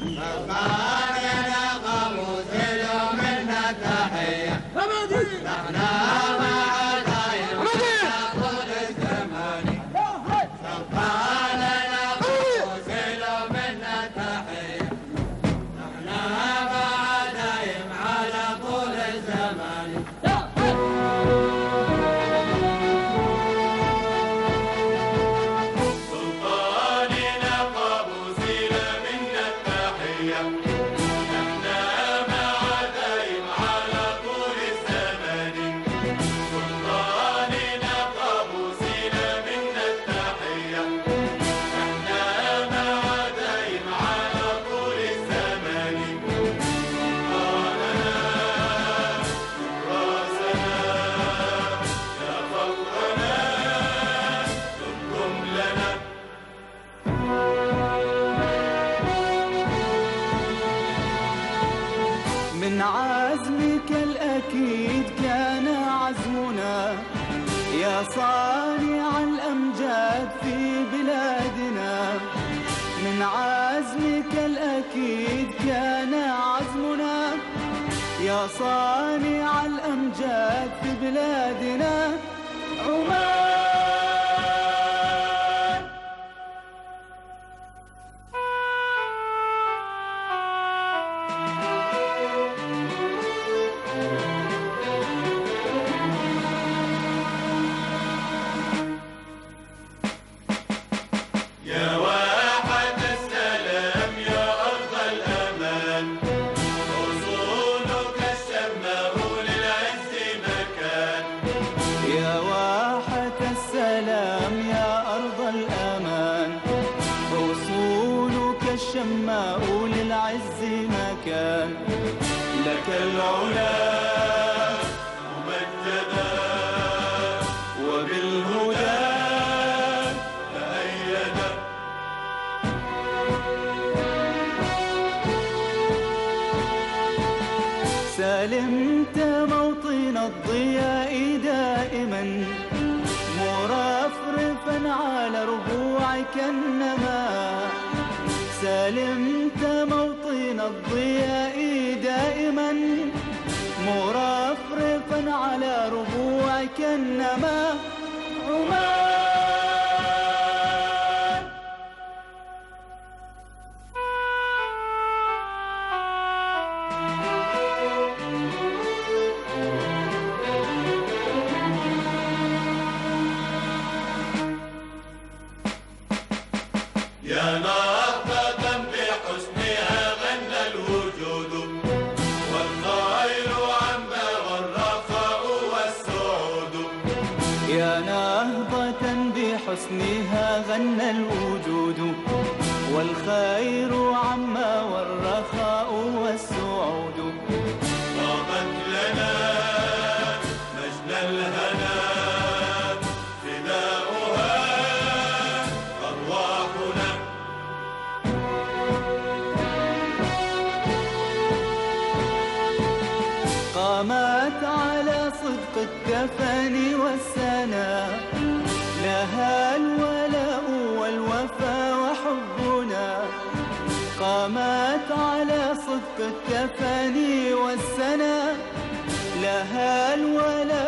Bye-bye. من عزمك الأكيد كان عزمنا. يا صانع الأمجاد في بلادنا. من عزمك الأكيد كان عزمنا. يا صانع الأمجاد في بلادنا. السلام يا أرض الأمان. أصولك الشماء للعز مكان. لك العلا ممجدا. وبالهدى تأيدا. سالمت موطن الضياء دائما. مرفرفا على ربوعك النما. سالمت موطن الضياء دائما مرفرفا على ربوعك النما. عمان نهضة بحسنها غنى الوجود والخير عما والرخاء والسعود. صدق التفاني والسنا لها الولاء والوفا وحبنا. قامت على صدق التفاني والسنا لها الولاء